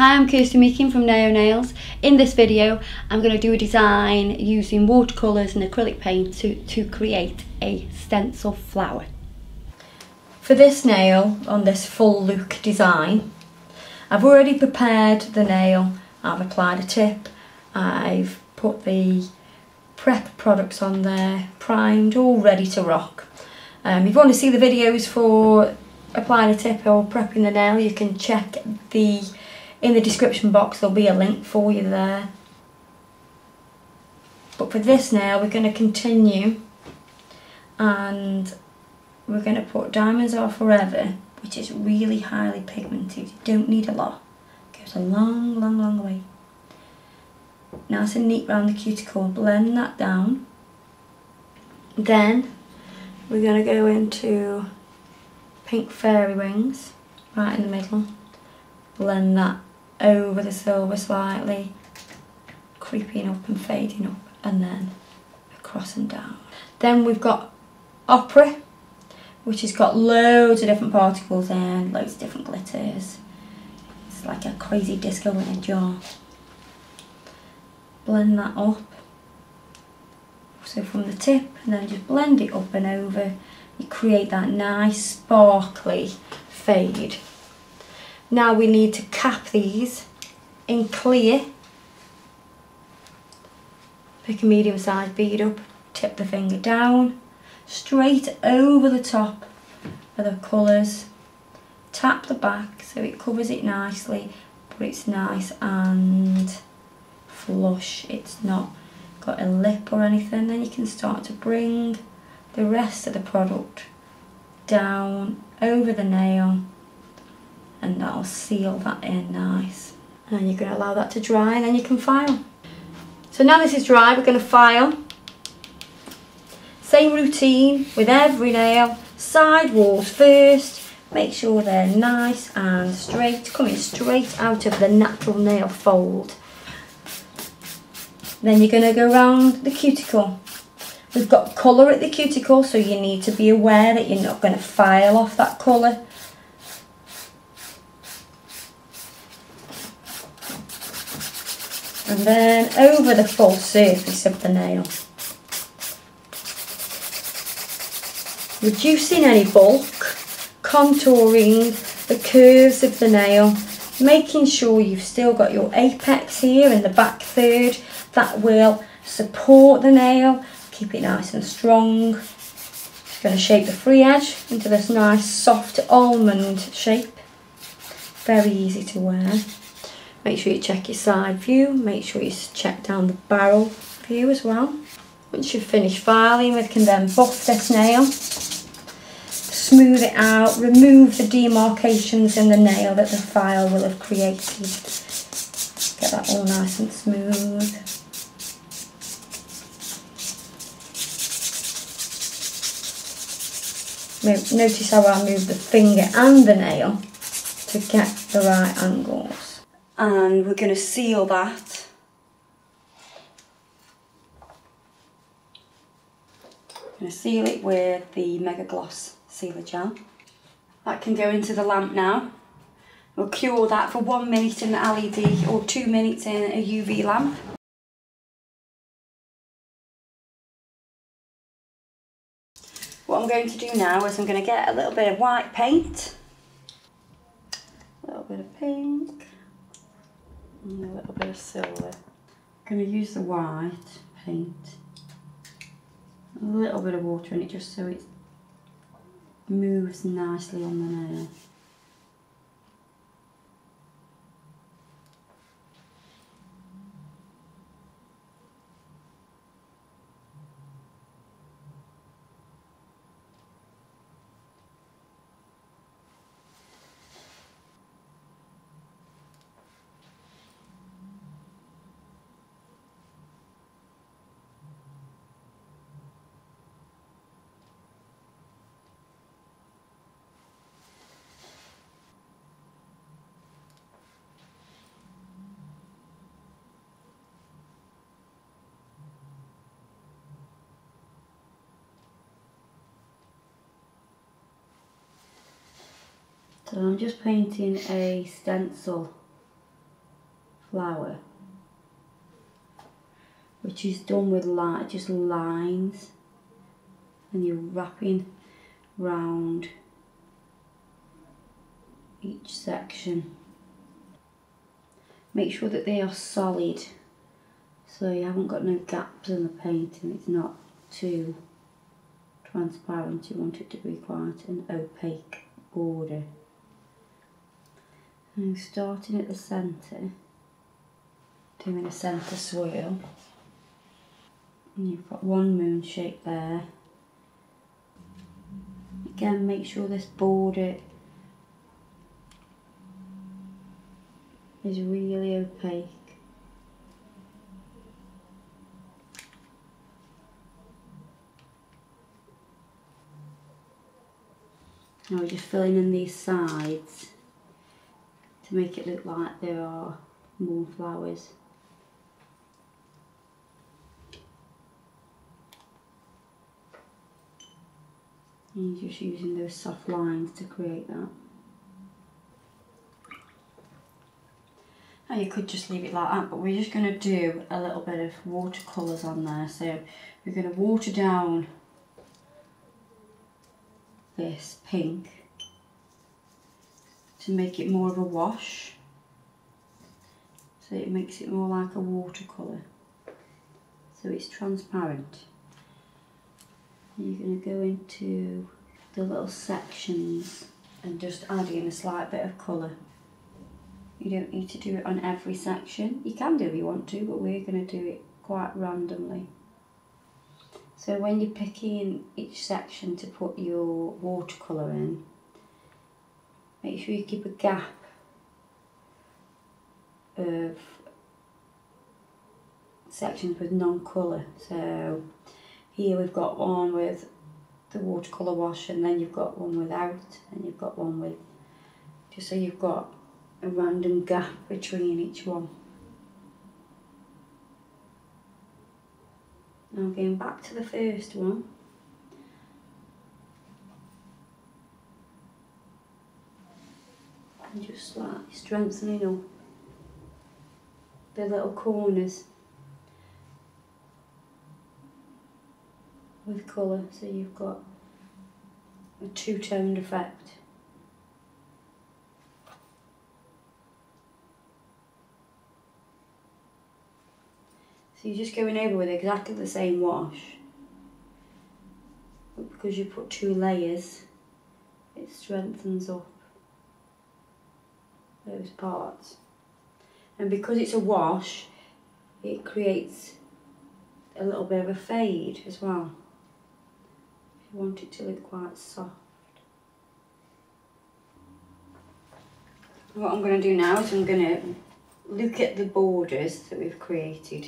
Hi, I'm Kirsty Meakin from Naio Nails. In this video, I'm going to do a design using watercolours and acrylic paint to, to create a stencil flower. For this nail, on this full look design, I've already prepared the nail, I've applied a tip, I've put the prep products on there, primed, all ready to rock. Um, if you want to see the videos for applying a tip or prepping the nail, you can check the in the description box. There'll be a link for you there. But for this nail, we're going to continue and we're going to put Diamonds Are Forever, which is really highly pigmented. You don't need a lot. It goes a long, long, long way. Nice and neat round the cuticle. Blend that down. Then we're going to go into Pink Fairy Wings right in the middle. Blend that over the silver slightly, creeping up and fading up, and then across and down. Then we've got Opera, which has got loads of different particles and loads of different glitters. It's like a crazy disco in a jar. Blend that up. So from the tip, and then just blend it up and over. You create that nice sparkly fade. Now we need to cap these in clear. Pick a medium sized bead up, tip the finger down, straight over the top of the colours. Tap the back so it covers it nicely, but it's nice and flush. It's not got a lip or anything. Then you can start to bring the rest of the product down over the nail and that'll seal that in nice. And you're going to allow that to dry and then you can file. So now this is dry, we're going to file. Same routine with every nail. Side walls first. Make sure they're nice and straight, coming straight out of the natural nail fold. Then you're going to go around the cuticle. We've got colour at the cuticle, so you need to be aware that you're not going to file off that colour. And then over the full surface of the nail. Reducing any bulk, contouring the curves of the nail, making sure you've still got your apex here in the back third that will support the nail, keep it nice and strong. Just going to shape the free edge into this nice soft almond shape. Very easy to wear. Make sure you check your side view, make sure you check down the barrel view as well. Once you've finished filing, we can then buff this nail, smooth it out, remove the demarcations in the nail that the file will have created. Get that all nice and smooth. Notice how I move the finger and the nail to get the right angles and we're going to seal that. I'm going to seal it with the Mega Gloss sealer gel. That can go into the lamp now. We'll cure that for one minute in the LED or two minutes in a UV lamp. What I'm going to do now is I'm going to get a little bit of white paint, a little bit of pink, and a little bit of silver. I'm going to use the white paint, a little bit of water in it just so it moves nicely on the nail. So I'm just painting a stencil flower which is done with light, just lines and you're wrapping round each section. Make sure that they are solid so you haven't got no gaps in the painting, it's not too transparent, you want it to be quite an opaque border. And starting at the centre, doing a centre swirl, and you've got one moon shape there. Again, make sure this border is really opaque. Now we're just filling in these sides to make it look like there are more flowers. And you're just using those soft lines to create that. Now you could just leave it like that, but we're just going to do a little bit of watercolours on there. So we're going to water down this pink to make it more of a wash. So it makes it more like a watercolour. So it's transparent. You're going to go into the little sections and just add in a slight bit of colour. You don't need to do it on every section. You can do if you want to, but we're going to do it quite randomly. So when you're picking each section to put your watercolour in, make sure you keep a gap of sections with non-colour. So here we've got one with the watercolour wash and then you've got one without and you've got one with, just so you've got a random gap between each one. Now going back to the first one. And just like strengthening up the little corners with colour so you've got a two-toned effect. So you're just going over with exactly the same wash. But because you put two layers, it strengthens up those parts. And because it's a wash, it creates a little bit of a fade as well. You want it to look quite soft. What I'm going to do now is I'm going to look at the borders that we've created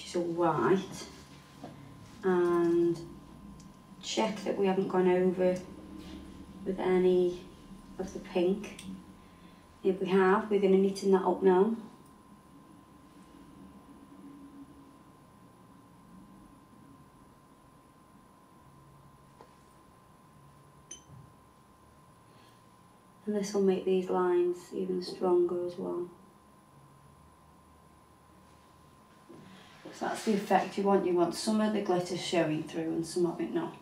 which is all white and check that we haven't gone over with any of the pink. If we have, we're going to neaten that up now. And this will make these lines even stronger as well. So that's the effect you want. You want some of the glitter showing through and some of it not.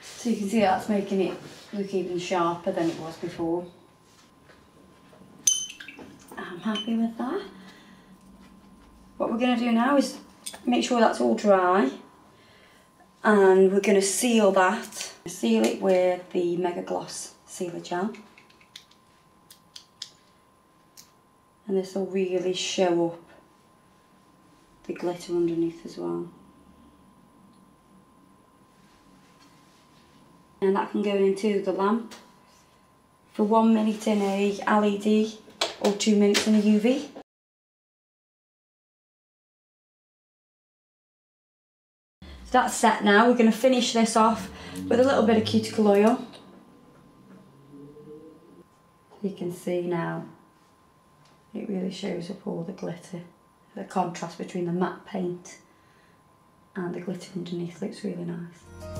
So you can see that's making it look even sharper than it was before. I'm happy with that. What we're going to do now is make sure that's all dry and we're going to seal that. Seal it with the Mega Gloss Sealer Gel. And this will really show up the glitter underneath as well. And that can go into the lamp for one minute in a LED or two minutes in a UV. So that's set now. We're going to finish this off with a little bit of cuticle oil. You can see now it really shows up all the glitter the contrast between the matte paint and the glitter underneath looks really nice.